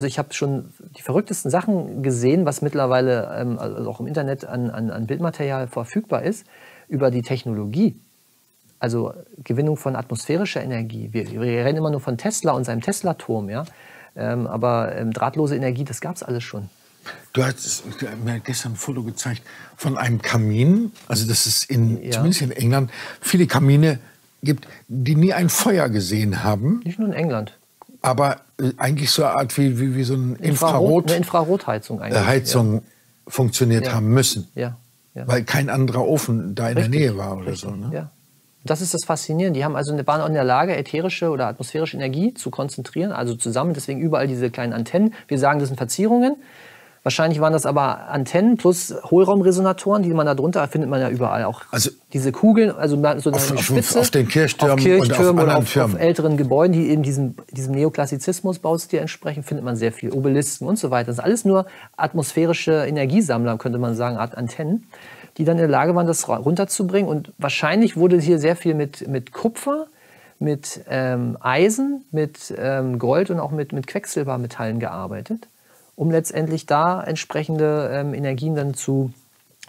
Also ich habe schon die verrücktesten Sachen gesehen, was mittlerweile ähm, also auch im Internet an, an, an Bildmaterial verfügbar ist, über die Technologie. Also Gewinnung von atmosphärischer Energie. Wir, wir reden immer nur von Tesla und seinem Tesla-Turm, ja. Ähm, aber ähm, drahtlose Energie, das gab es alles schon. Du hast mir gestern ein Foto gezeigt von einem Kamin. Also das ist in, ja. zumindest in England viele Kamine gibt, die nie ein Feuer gesehen haben. Nicht nur in England aber äh, eigentlich so eine Art wie, wie, wie so ein Infrarot, eine Infrarotheizung eigentlich. Heizung ja. funktioniert ja. haben müssen. Ja. ja. Weil kein anderer Ofen da in Richtig. der Nähe war oder Richtig. so. Ne? Ja. Das ist das Faszinierende. Die haben also waren auch in der Lage, ätherische oder atmosphärische Energie zu konzentrieren, also zusammen. Deswegen überall diese kleinen Antennen. Wir sagen, das sind Verzierungen. Wahrscheinlich waren das aber Antennen plus Hohlraumresonatoren, die man da drunter findet man ja überall auch. Also diese Kugeln, also so auf, eine Spitze. Auf, auf den Kirchtürmen, auf Kirchtürmen oder auf, auf, älteren Gebäuden, die eben diesem, diesem Neoklassizismus-Baustil entsprechen, findet man sehr viel. Obelisken und so weiter. Das sind alles nur atmosphärische Energiesammler, könnte man sagen, Art Antennen, die dann in der Lage waren, das runterzubringen. Und wahrscheinlich wurde hier sehr viel mit, mit Kupfer, mit ähm, Eisen, mit ähm, Gold und auch mit, mit Quecksilbermetallen gearbeitet um letztendlich da entsprechende ähm, Energien dann zu,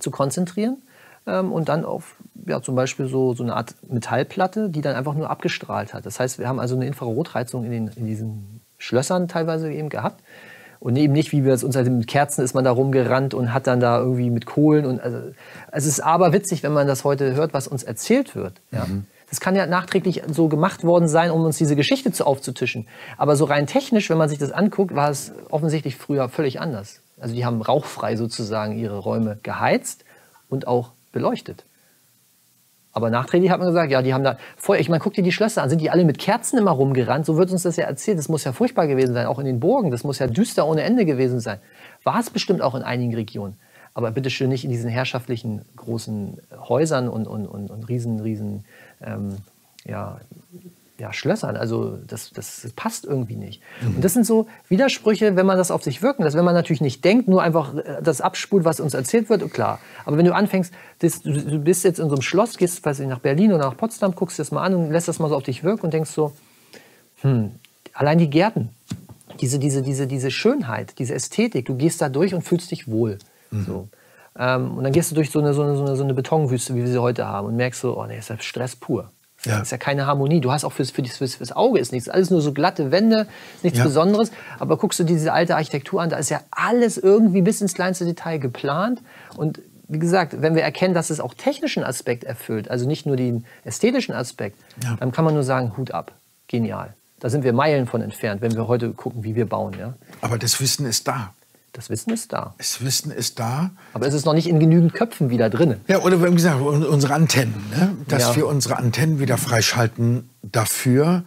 zu konzentrieren ähm, und dann auf ja, zum Beispiel so, so eine Art Metallplatte, die dann einfach nur abgestrahlt hat. Das heißt, wir haben also eine Infrarotheizung in, den, in diesen Schlössern teilweise eben gehabt. Und eben nicht, wie wir es uns halt mit Kerzen ist man da rumgerannt und hat dann da irgendwie mit Kohlen und also, es ist aber witzig, wenn man das heute hört, was uns erzählt wird. Ja. Mhm. Das kann ja nachträglich so gemacht worden sein, um uns diese Geschichte zu aufzutischen. Aber so rein technisch, wenn man sich das anguckt, war es offensichtlich früher völlig anders. Also die haben rauchfrei sozusagen ihre Räume geheizt und auch beleuchtet. Aber nachträglich hat man gesagt, ja, die haben da Feuer. Ich meine, guck dir die Schlösser an. Sind die alle mit Kerzen immer rumgerannt? So wird uns das ja erzählt. Das muss ja furchtbar gewesen sein, auch in den Burgen. Das muss ja düster ohne Ende gewesen sein. War es bestimmt auch in einigen Regionen. Aber bitteschön nicht in diesen herrschaftlichen großen Häusern und, und, und, und riesen, riesen ähm, ja, ja, Schlössern. Also das, das passt irgendwie nicht. Mhm. Und das sind so Widersprüche, wenn man das auf sich wirken lässt. Wenn man natürlich nicht denkt, nur einfach äh, das abspult, was uns erzählt wird, klar. Aber wenn du anfängst, das, du bist jetzt in so einem Schloss, gehst weiß ich, nach Berlin oder nach Potsdam, guckst dir das mal an und lässt das mal so auf dich wirken und denkst so, hm, allein die Gärten, diese, diese, diese, diese Schönheit, diese Ästhetik, du gehst da durch und fühlst dich wohl. Mhm. So. Ähm, und dann gehst du durch so eine, so, eine, so eine Betonwüste, wie wir sie heute haben, und merkst so, oh nee, ist ja Stress pur. Das ja. ist ja keine Harmonie. Du hast auch fürs, für fürs, fürs Auge ist nichts. Alles nur so glatte Wände, nichts ja. Besonderes. Aber guckst du diese alte Architektur an, da ist ja alles irgendwie bis ins kleinste Detail geplant. Und wie gesagt, wenn wir erkennen, dass es auch technischen Aspekt erfüllt, also nicht nur den ästhetischen Aspekt, ja. dann kann man nur sagen, Hut ab. Genial. Da sind wir Meilen von entfernt, wenn wir heute gucken, wie wir bauen. Ja? Aber das Wissen ist da. Das Wissen ist da. Das Wissen ist da. Aber es ist noch nicht in genügend Köpfen wieder drin. Ja, oder wir haben gesagt, unsere Antennen, ne? dass ja. wir unsere Antennen wieder freischalten dafür,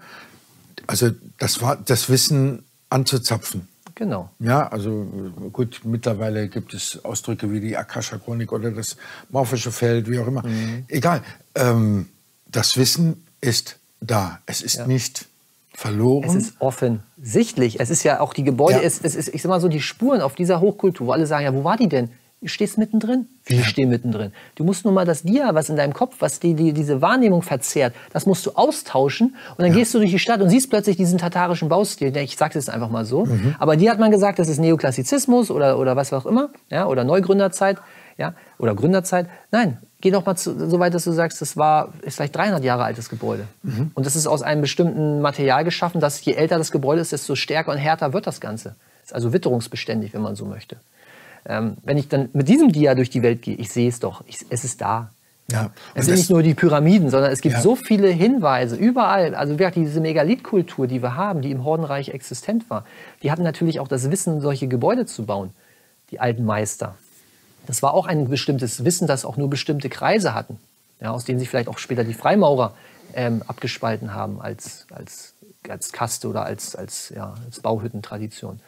also das, war, das Wissen anzuzapfen. Genau. Ja, also gut, mittlerweile gibt es Ausdrücke wie die Akasha-Chronik oder das Morphische Feld, wie auch immer. Mhm. Egal. Ähm, das Wissen ist da. Es ist ja. nicht verloren. Es ist offensichtlich. Es ist ja auch die Gebäude, ja. es, es ist, ich sag mal so, die Spuren auf dieser Hochkultur, wo alle sagen, ja, wo war die denn? Du stehst mittendrin. Ja. stehen mittendrin? Du musst nur mal das Dia, was in deinem Kopf, was die, die, diese Wahrnehmung verzerrt, das musst du austauschen. Und dann ja. gehst du durch die Stadt und siehst plötzlich diesen tatarischen Baustil. Ich sage es einfach mal so. Mhm. Aber die hat man gesagt, das ist Neoklassizismus oder, oder was auch immer. Ja, oder Neugründerzeit. Ja, oder Gründerzeit. Nein, geh doch mal zu, so weit, dass du sagst, das war ist vielleicht 300 Jahre altes Gebäude. Mhm. Und das ist aus einem bestimmten Material geschaffen, dass je älter das Gebäude ist, desto stärker und härter wird das Ganze. Ist also witterungsbeständig, wenn man so möchte. Ähm, wenn ich dann mit diesem Dia durch die Welt gehe, ich sehe es doch, ich, es ist da. Ja, es sind nicht nur die Pyramiden, sondern es gibt ja. so viele Hinweise überall. Also wirklich diese Megalithkultur, die wir haben, die im Hordenreich existent war, die hatten natürlich auch das Wissen, solche Gebäude zu bauen, die alten Meister. Das war auch ein bestimmtes Wissen, das auch nur bestimmte Kreise hatten, ja, aus denen sich vielleicht auch später die Freimaurer ähm, abgespalten haben als, als, als Kaste oder als, als, ja, als Bauhüttentradition.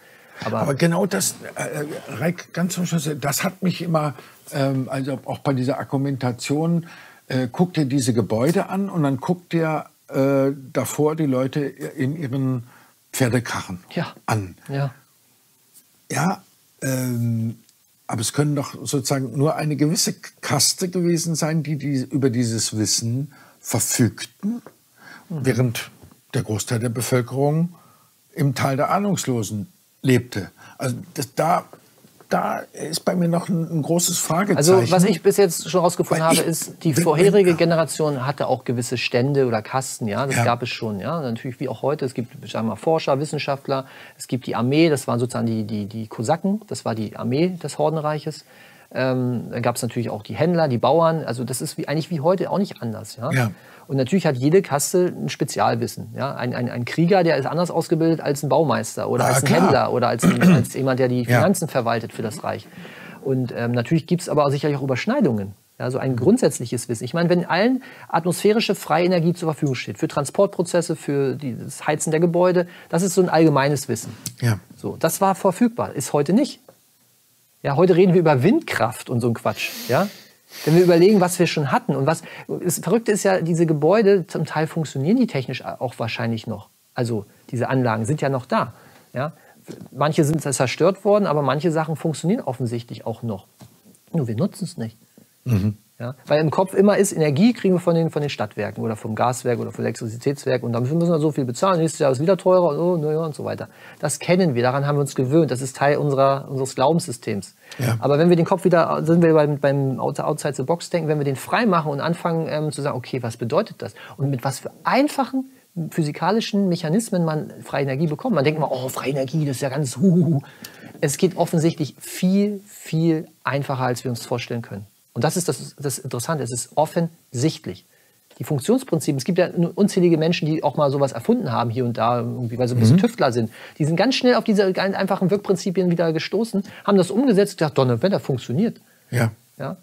Aber, Aber, genau das, äh, Reik, ganz zum Schluss, das hat mich immer, ähm, also auch bei dieser Argumentation, äh, guck dir diese Gebäude an und dann guck dir äh, davor die Leute in ihren Pferdekarren ja. an. Ja, ja ähm, aber es können doch sozusagen nur eine gewisse Kaste gewesen sein, die, die über dieses Wissen verfügten, mhm. während der Großteil der Bevölkerung im Tal der Ahnungslosen lebte. Also das, da da ist bei mir noch ein, ein großes Fragezeichen. Also was ich bis jetzt schon rausgefunden habe, ist, die vorherige Generation hatte auch gewisse Stände oder Kasten, ja, das ja. gab es schon, ja, natürlich wie auch heute. Es gibt, sagen wir mal, Forscher, Wissenschaftler, es gibt die Armee, das waren sozusagen die, die, die Kosaken, das war die Armee des Hordenreiches. Ähm, dann gab es natürlich auch die Händler, die Bauern. Also das ist wie, eigentlich wie heute auch nicht anders. Ja? ja. Und natürlich hat jede Kaste ein Spezialwissen. Ja? Ein, ein, ein Krieger, der ist anders ausgebildet als ein Baumeister oder ja, als ein klar. Händler oder als, ein, als jemand, der die Finanzen verwaltet für das Reich. Und ähm, natürlich gibt es aber sicherlich auch Überschneidungen. Also ein grundsätzliches Wissen. Ich meine, wenn allen atmosphärische freie Energie zur Verfügung steht, für Transportprozesse, für das Heizen der Gebäude, das ist so ein allgemeines Wissen. Ja. So, das war verfügbar, ist heute nicht. Ja, heute reden wir über Windkraft und so ein Quatsch. Ja? Wenn wir überlegen, was wir schon hatten und was. Das Verrückte ist ja, diese Gebäude, zum Teil funktionieren die technisch auch wahrscheinlich noch. Also diese Anlagen sind ja noch da. Ja? Manche sind zerstört worden, aber manche Sachen funktionieren offensichtlich auch noch. Nur wir nutzen es nicht. Mhm. Ja? Weil im Kopf immer ist, Energie kriegen wir von den, von den Stadtwerken oder vom Gaswerk oder vom Elektrizitätswerk und dafür müssen wir so viel bezahlen, nächstes Jahr ist es wieder teurer und, so, naja, und so weiter. Das kennen wir, daran haben wir uns gewöhnt, das ist Teil unserer, unseres Glaubenssystems. Ja. Aber wenn wir den Kopf wieder, sind wir beim, beim Outside the Box denken, wenn wir den frei machen und anfangen ähm, zu sagen, okay, was bedeutet das? Und mit was für einfachen physikalischen Mechanismen man freie Energie bekommt. Man denkt immer, oh, freie Energie, das ist ja ganz huhuhu. Es geht offensichtlich viel, viel einfacher, als wir uns vorstellen können. Und das ist das, das Interessante, es ist offensichtlich. Die Funktionsprinzipien, es gibt ja unzählige Menschen, die auch mal sowas erfunden haben hier und da, irgendwie, weil sie ein bisschen mhm. Tüftler sind. Die sind ganz schnell auf diese einfachen Wirkprinzipien wieder gestoßen, haben das umgesetzt, gedacht, Donnerwetter, funktioniert. Ja. ja?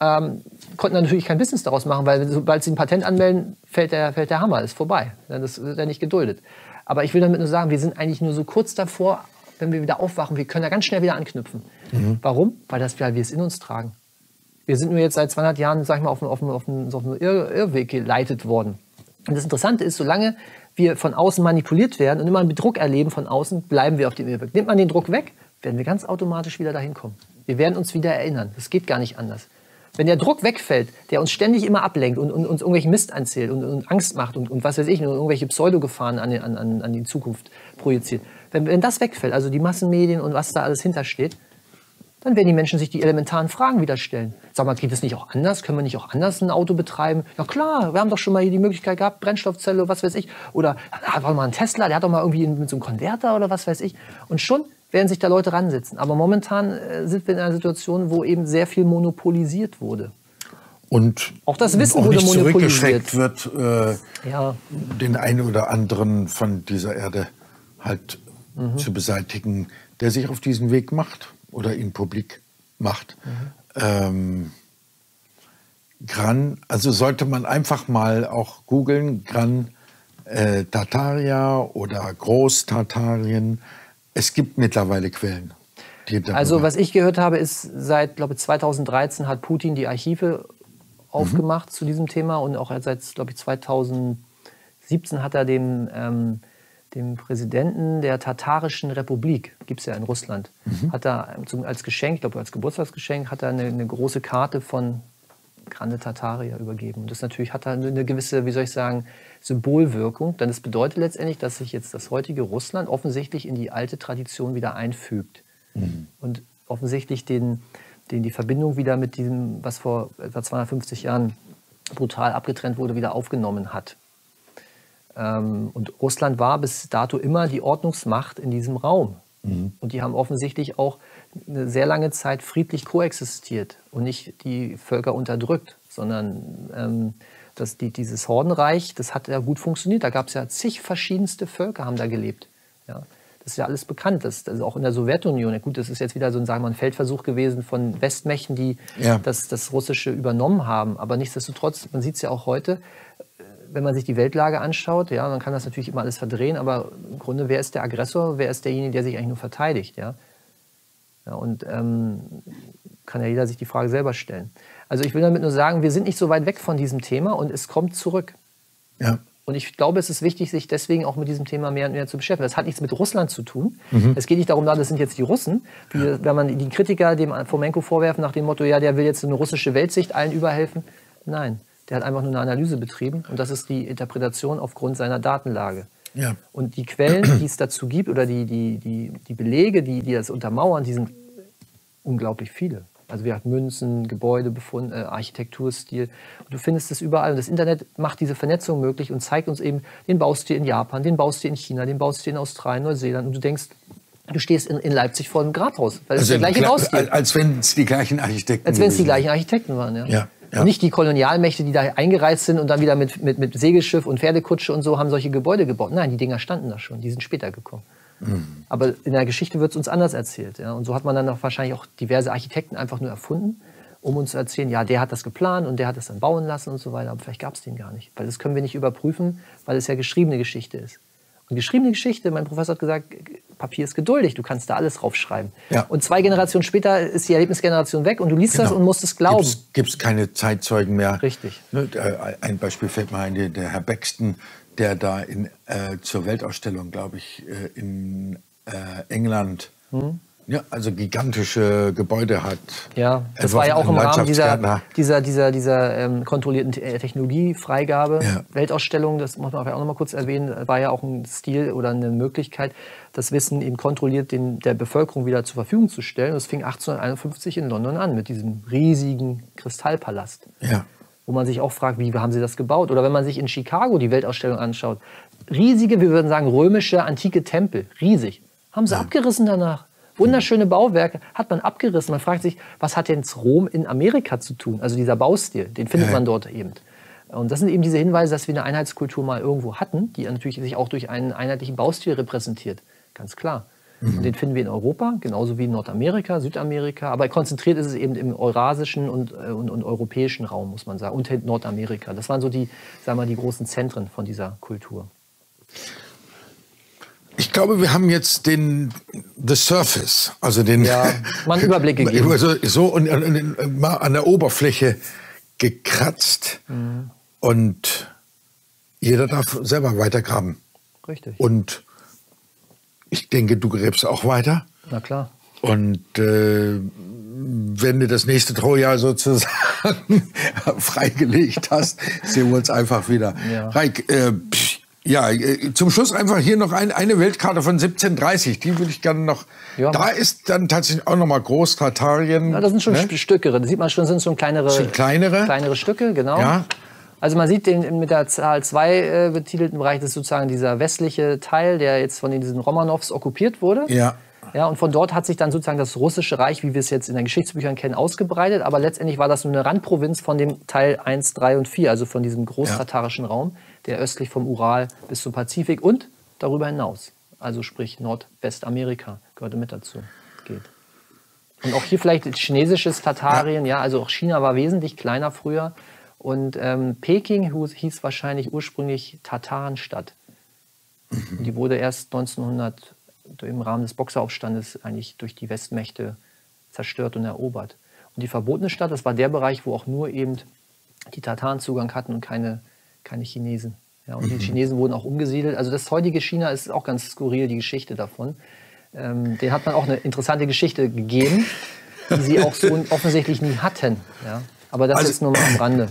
Ähm, konnten dann natürlich kein Business daraus machen, weil sobald sie ein Patent anmelden, fällt der, fällt der Hammer, ist vorbei. Das wird ja nicht geduldet. Aber ich will damit nur sagen, wir sind eigentlich nur so kurz davor, wenn wir wieder aufwachen, wir können da ganz schnell wieder anknüpfen. Mhm. Warum? Weil, das, weil wir es in uns tragen. Wir sind nur jetzt seit 200 Jahren, sag ich mal, auf einen, auf auf Irr Irrweg geleitet worden. Und das Interessante ist, solange wir von außen manipuliert werden und immer einen Druck erleben von außen, bleiben wir auf dem Irrweg. Nimmt man den Druck weg, werden wir ganz automatisch wieder dahin kommen. Wir werden uns wieder erinnern. Das geht gar nicht anders. Wenn der Druck wegfällt, der uns ständig immer ablenkt und, und uns irgendwelchen Mist erzählt und, und, Angst macht und, und was weiß ich, und irgendwelche Pseudogefahren an, an, an die Zukunft projiziert, wenn, wenn das wegfällt, also die Massenmedien und was da alles hintersteht, dann werden die Menschen sich die elementaren Fragen wieder stellen. Sag mal, geht es nicht auch anders? Können wir nicht auch anders ein Auto betreiben? Ja klar, wir haben doch schon mal hier die Möglichkeit gehabt, Brennstoffzelle, was weiß ich. Oder da war mal ein Tesla, der hat doch mal irgendwie mit so einem Konverter oder was weiß ich. Und schon werden sich da Leute ransetzen. Aber momentan äh, sind wir in einer Situation, wo eben sehr viel monopolisiert wurde. Und auch das Wissen auch wurde nicht monopolisiert. wird, äh, ja. den einen oder anderen von dieser Erde halt mhm. zu beseitigen, der sich auf diesen Weg macht oder ihn publik macht. Mhm. Ähm, Gran, also sollte man einfach mal auch googeln, Gran äh, Tataria oder Groß-Tatarien. Es gibt mittlerweile Quellen. Also was ich gehört habe, ist seit glaube 2013 hat Putin die Archive aufgemacht mhm. zu diesem Thema und auch seit glaube ich 2017 hat er dem ähm, dem Präsidenten der Tatarischen Republik, gibt es ja in Russland, mhm. hat er als Geschenk, ich glaube als Geburtstagsgeschenk, hat er eine, eine große Karte von Grande Tataria übergeben. Und das natürlich hat eine gewisse, wie soll ich sagen, Symbolwirkung. Denn das bedeutet letztendlich, dass sich jetzt das heutige Russland offensichtlich in die alte Tradition wieder einfügt. Mhm. Und offensichtlich den, den die Verbindung wieder mit diesem, was vor etwa 250 Jahren brutal abgetrennt wurde, wieder aufgenommen hat. Ähm, und Russland war bis dato immer die Ordnungsmacht in diesem Raum. Mhm. Und die haben offensichtlich auch eine sehr lange Zeit friedlich koexistiert und nicht die Völker unterdrückt, sondern ähm, das, die, dieses Hordenreich, das hat ja gut funktioniert. Da gab es ja zig verschiedenste Völker, haben da gelebt. Ja. Das ist ja alles bekannt. Das, das auch in der Sowjetunion. Gut, das ist jetzt wieder so ein, sagen wir, ein Feldversuch gewesen von Westmächten, die ja. das, das Russische übernommen haben. Aber nichtsdestotrotz, man sieht es ja auch heute, wenn man sich die Weltlage anschaut, ja, man kann das natürlich immer alles verdrehen, aber im Grunde, wer ist der Aggressor, wer ist derjenige, der sich eigentlich nur verteidigt, ja? ja und ähm, kann ja jeder sich die Frage selber stellen. Also ich will damit nur sagen, wir sind nicht so weit weg von diesem Thema und es kommt zurück. Ja. Und ich glaube, es ist wichtig, sich deswegen auch mit diesem Thema mehr und mehr zu beschäftigen. Das hat nichts mit Russland zu tun. Mhm. Es geht nicht darum, das sind jetzt die Russen. Wie, wenn man die Kritiker dem Fomenko vorwerfen nach dem Motto, ja, der will jetzt eine russische Weltsicht allen überhelfen. Nein, der hat einfach nur eine Analyse betrieben und das ist die Interpretation aufgrund seiner Datenlage. Ja. Und die Quellen, die es dazu gibt, oder die, die, die, die Belege, die, die das untermauern, die sind unglaublich viele. Also wir haben Münzen, Gebäudebefunde, äh, Architekturstil. Und du findest es überall. Und das Internet macht diese Vernetzung möglich und zeigt uns eben den Baustil in Japan, den Baustil in China, den Baustil in Australien, Neuseeland. Und du denkst, du stehst in, in Leipzig vor einem Grathaus. Weil also der gleiche Baustil. Als wenn es die gleichen Architekten Als wenn es die gleichen Architekten waren, ja. ja. Ja. Nicht die Kolonialmächte, die da eingereist sind und dann wieder mit, mit, mit Segelschiff und Pferdekutsche und so haben solche Gebäude gebaut. Nein, die Dinger standen da schon, die sind später gekommen. Mhm. Aber in der Geschichte wird es uns anders erzählt. Ja? Und so hat man dann auch wahrscheinlich auch diverse Architekten einfach nur erfunden, um uns zu erzählen, ja, der hat das geplant und der hat das dann bauen lassen und so weiter. Aber vielleicht gab es den gar nicht. Weil das können wir nicht überprüfen, weil es ja geschriebene Geschichte ist. Geschriebene Geschichte, mein Professor hat gesagt, Papier ist geduldig, du kannst da alles draufschreiben. Ja. Und zwei Generationen später ist die Erlebnisgeneration weg und du liest genau. das und musst es glauben. Gibt es keine Zeitzeugen mehr. Richtig. Ne, ein Beispiel fällt mir ein, der Herr Bexton, der da in, äh, zur Weltausstellung, glaube ich, äh, in äh, England hm. Ja, also gigantische Gebäude hat. Ja, das war ja auch im Rahmen dieser, dieser, dieser, dieser ähm, kontrollierten Technologiefreigabe. Ja. Weltausstellung, das muss man auch noch mal kurz erwähnen, war ja auch ein Stil oder eine Möglichkeit, das Wissen eben kontrolliert den, der Bevölkerung wieder zur Verfügung zu stellen. Das fing 1851 in London an mit diesem riesigen Kristallpalast. Ja. Wo man sich auch fragt, wie haben sie das gebaut? Oder wenn man sich in Chicago die Weltausstellung anschaut, riesige, wir würden sagen, römische antike Tempel, riesig. Haben sie ja. abgerissen danach. Wunderschöne Bauwerke hat man abgerissen. Man fragt sich, was hat denn Rom in Amerika zu tun? Also dieser Baustil, den findet man dort eben. Und das sind eben diese Hinweise, dass wir eine Einheitskultur mal irgendwo hatten, die natürlich sich auch durch einen einheitlichen Baustil repräsentiert. Ganz klar. Mhm. Und den finden wir in Europa, genauso wie in Nordamerika, Südamerika. Aber konzentriert ist es eben im eurasischen und, äh, und, und europäischen Raum, muss man sagen, und in Nordamerika. Das waren so die, sagen wir, die großen Zentren von dieser Kultur. Ich glaube, wir haben jetzt den The Surface, also den ja, mal einen Überblick gegeben. so, so und, und, mal an der Oberfläche gekratzt mhm. und jeder darf selber weitergraben. Richtig. Und ich denke, du gräbst auch weiter. Na klar. Und äh, wenn du das nächste Trojahr sozusagen freigelegt hast, sehen wir uns einfach wieder. Ja. Reik, äh, psch, ja, äh, zum Schluss einfach hier noch ein, eine Weltkarte von 1730. Die würde ich gerne noch. Ja. Da ist dann tatsächlich auch noch mal Groß-Tatarien. Ja, das sind schon ne? Stücke. Da sieht man schon, sind schon kleinere, sind kleinere. kleinere Stücke, genau. Ja. Also man sieht den mit der Zahl 2 äh, betitelten Bereich, das ist sozusagen dieser westliche Teil, der jetzt von diesen Romanows okkupiert wurde. Ja. Ja, und von dort hat sich dann sozusagen das russische Reich, wie wir es jetzt in den Geschichtsbüchern kennen, ausgebreitet. Aber letztendlich war das nur eine Randprovinz von dem Teil 1, 3 und 4, also von diesem großtatarischen ja. Raum, der östlich vom Ural bis zum Pazifik und darüber hinaus. Also sprich Nordwestamerika gehörte mit dazu. Geht. Und auch hier vielleicht chinesisches Tatarien, ja. also auch China war wesentlich kleiner früher. Und ähm, Peking hieß wahrscheinlich ursprünglich Tatarenstadt. Mhm. Die wurde erst 1900 im Rahmen des Boxeraufstandes eigentlich durch die Westmächte zerstört und erobert. Und die verbotene Stadt, das war der Bereich, wo auch nur eben die Tataren Zugang hatten und keine, keine Chinesen. Ja, und mhm. die Chinesen wurden auch umgesiedelt. Also das heutige China ist auch ganz skurril, die Geschichte davon. Ähm, den hat man auch eine interessante Geschichte gegeben, die sie auch so offensichtlich nie hatten. Ja? Aber das also, ist nur mal am Rande.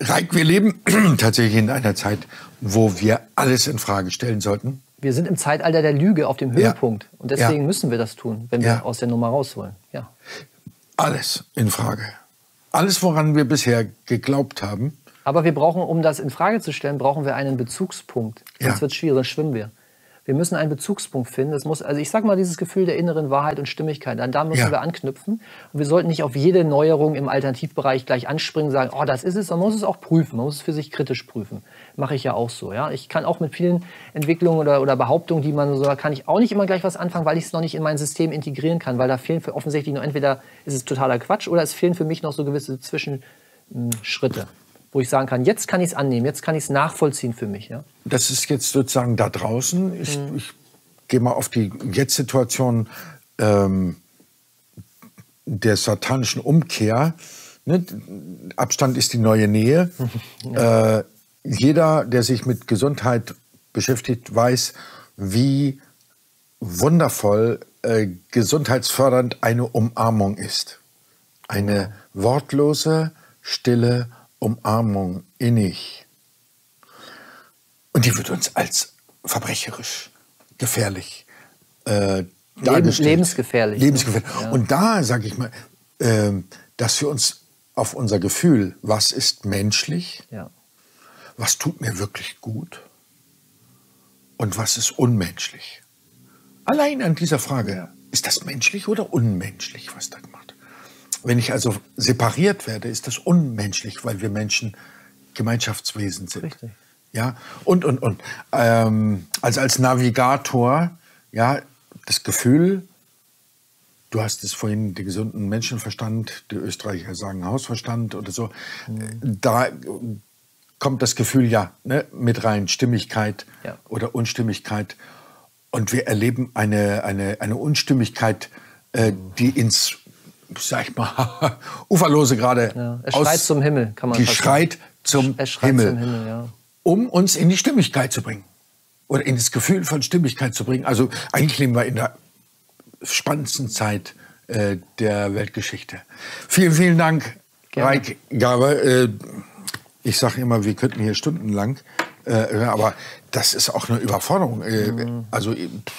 Reik, wir leben tatsächlich in einer Zeit, wo wir alles in Frage stellen sollten wir sind im Zeitalter der Lüge auf dem Höhepunkt. Ja. Und deswegen ja. müssen wir das tun, wenn wir ja. aus der Nummer raus wollen. Ja. Alles in Frage. Alles, woran wir bisher geglaubt haben. Aber wir brauchen, um das in Frage zu stellen, brauchen wir einen Bezugspunkt. Sonst wird es schwierig, schwimmen wir. Wir müssen einen Bezugspunkt finden. Das muss, also ich sage mal, dieses Gefühl der inneren Wahrheit und Stimmigkeit, an da müssen ja. wir anknüpfen. Und wir sollten nicht auf jede Neuerung im Alternativbereich gleich anspringen und sagen, oh, das ist es. Man muss es auch prüfen. Man muss es für sich kritisch prüfen. Mache ich ja auch so. Ja? Ich kann auch mit vielen Entwicklungen oder, oder Behauptungen, die man so, kann ich auch nicht immer gleich was anfangen, weil ich es noch nicht in mein System integrieren kann, weil da fehlen für offensichtlich nur entweder ist es totaler Quatsch oder es fehlen für mich noch so gewisse Zwischenschritte wo ich sagen kann, jetzt kann ich es annehmen, jetzt kann ich es nachvollziehen für mich. Ja? Das ist jetzt sozusagen da draußen. Ich, mhm. ich gehe mal auf die Jetzt-Situation ähm, der satanischen Umkehr. Ne? Abstand ist die neue Nähe. ja. äh, jeder, der sich mit Gesundheit beschäftigt, weiß, wie wundervoll äh, gesundheitsfördernd eine Umarmung ist. Eine wortlose, stille Umarmung innig. Und die wird uns als verbrecherisch, gefährlich. Äh, Lebens, lebensgefährlich. Ne? Lebensgefährlich. Ja. Und da sage ich mal, äh, dass wir uns auf unser Gefühl, was ist menschlich, ja. was tut mir wirklich gut und was ist unmenschlich. Allein an dieser Frage, ja. ist das menschlich oder unmenschlich, was da gemacht Wenn ich also separiert werde, ist das unmenschlich, weil wir Menschen Gemeinschaftswesen sind. Richtig. Ja, und, und, und. Ähm, also als Navigator, ja, das Gefühl, du hast es vorhin, den gesunden Menschenverstand, die Österreicher sagen Hausverstand oder so, mhm. da kommt das Gefühl ja ne, mit rein, Stimmigkeit ja. oder Unstimmigkeit. Und wir erleben eine, eine, eine Unstimmigkeit, äh, die ins, sag ich mal, Uferlose gerade. Ja. Er schreit zum Himmel, kann man Die schreit zum er schreit Himmel. Zum Himmel ja um uns in die Stimmigkeit zu bringen. Oder in das Gefühl von Stimmigkeit zu bringen. Also eigentlich leben wir in der spannendsten Zeit äh, der Weltgeschichte. Vielen, vielen Dank. Reik Gabe. Äh, ich sage immer, wir könnten hier stundenlang, äh, aber das ist auch eine Überforderung. Äh, mhm. Also ich, und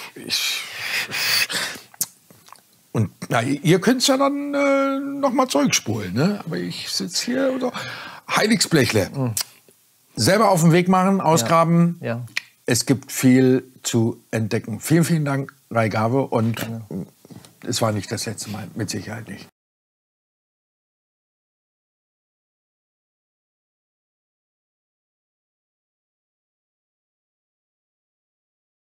na, ihr könnt es ja dann äh, noch mal zurückspulen, ne? Aber ich sitze hier oder Heiligsblechle. Mhm selber auf den Weg machen, ausgraben. Ja. ja. Es gibt viel zu entdecken. Vielen, vielen Dank, Rai Gave. Und Gerne. es war nicht das letzte Mal, mit Sicherheit nicht.